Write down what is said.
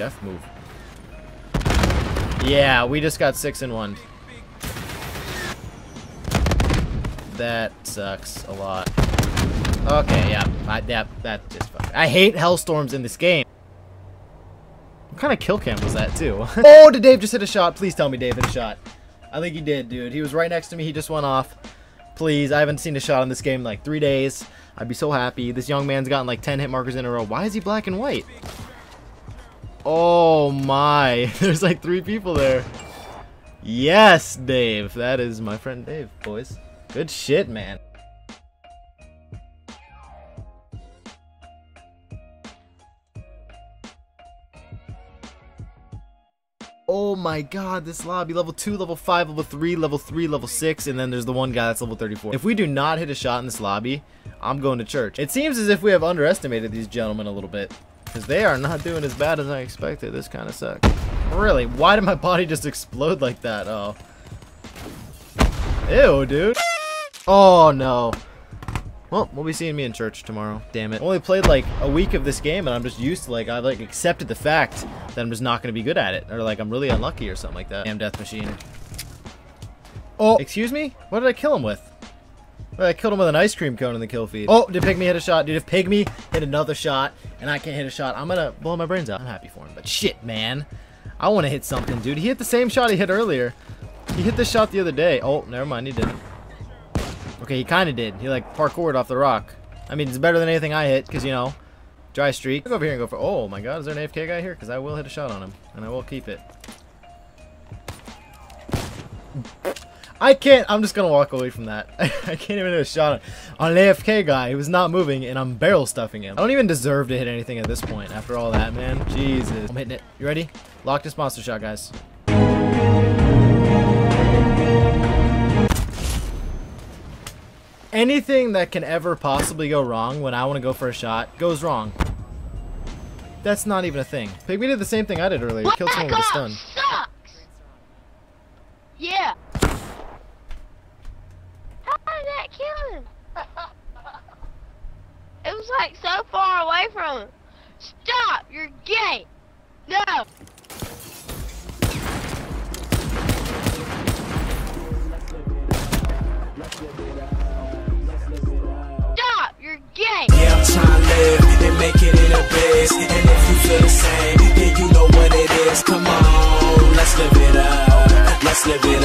Jeff, move. Yeah, we just got six in one. That sucks a lot. Okay, yeah, I, that just. I hate hellstorms in this game. What kind of kill cam was that too? oh, did Dave just hit a shot? Please tell me Dave hit a shot. I think he did, dude. He was right next to me. He just went off. Please, I haven't seen a shot in this game in like three days. I'd be so happy. This young man's gotten like 10 hit markers in a row. Why is he black and white? Oh my. There's like three people there. Yes, Dave. That is my friend Dave, boys. Good shit, man. Oh my god, this lobby. Level 2, level 5, level 3, level 3, level 6, and then there's the one guy that's level 34. If we do not hit a shot in this lobby, I'm going to church. It seems as if we have underestimated these gentlemen a little bit. Because they are not doing as bad as I expected. This kind of sucks. Really? Why did my body just explode like that? Oh. Ew, dude. Oh, no. Well, we'll be seeing me in church tomorrow. Damn it. I only played like a week of this game and I'm just used to like, I've like accepted the fact that I'm just not going to be good at it. Or like I'm really unlucky or something like that. Damn death machine. Oh, excuse me? What did I kill him with? I killed him with an ice cream cone in the kill feed. Oh, did Pygmy hit a shot? Dude, if Pygmy hit another shot and I can't hit a shot, I'm gonna blow my brains out. I'm happy for him, but shit, man. I want to hit something, dude. He hit the same shot he hit earlier. He hit this shot the other day. Oh, never mind, he didn't. Okay, he kind of did. He, like, parkoured off the rock. I mean, it's better than anything I hit, because, you know, dry streak. I'll go over here and go for... Oh, my God. Is there an AFK guy here? Because I will hit a shot on him, and I will keep it. I can't... I'm just to walk away from that. I can't even hit a shot on an AFK guy who was not moving, and I'm barrel stuffing him. I don't even deserve to hit anything at this point after all that, man. Jesus. I'm hitting it. You ready? Lock this monster shot, guys. anything that can ever possibly go wrong when I want to go for a shot goes wrong. That's not even a thing. Pygmy did the same thing I did earlier. Killed someone with a stun. Sucks. Yeah. far away from him. Stop! You're gay! No! Stop! You're gay! Yeah, I'm trying to live and make it in biz. And if you feel the same, then you know what it is. Come on, let's live it up. Let's live it up.